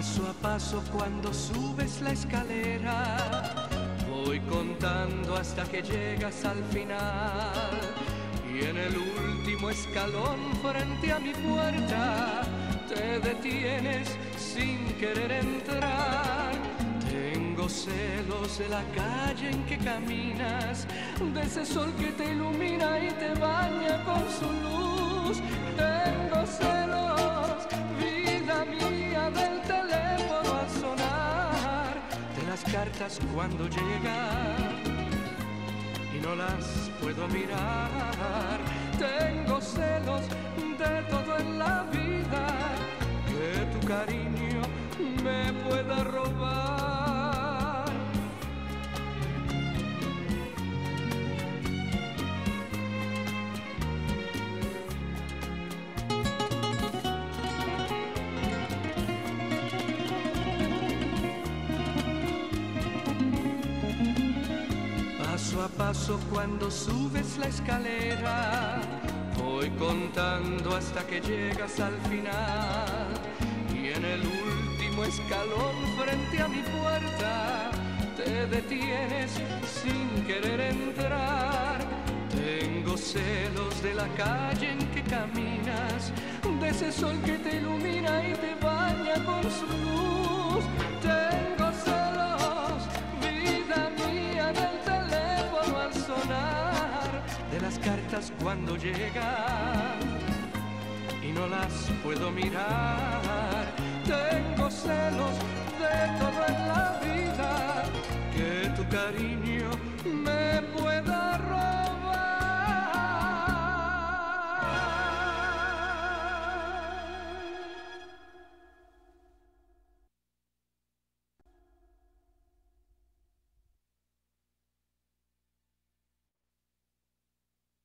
Paso a paso cuando subes la escalera, voy contando hasta que llegas al final. Y en el último escalón frente a mi puerta, te detienes sin querer entrar. Tengo celos de la calle en que caminas, de ese sol que te ilumina las cartas cuando llegan y no las puedo mirar. Tengo celos de todo en la vida, que tu cariño Paso a paso cuando subes la escalera, voy contando hasta que llegas al final. Y en el último escalón frente a mi puerta, te detienes sin querer entrar. Tengo celos de la calle en que caminas, de ese sol que te ilumina y te baña con su luz. las cartas cuando llegan y no las puedo mirar. Tengo celos de todo en la vida que tu cariño me pueda robar.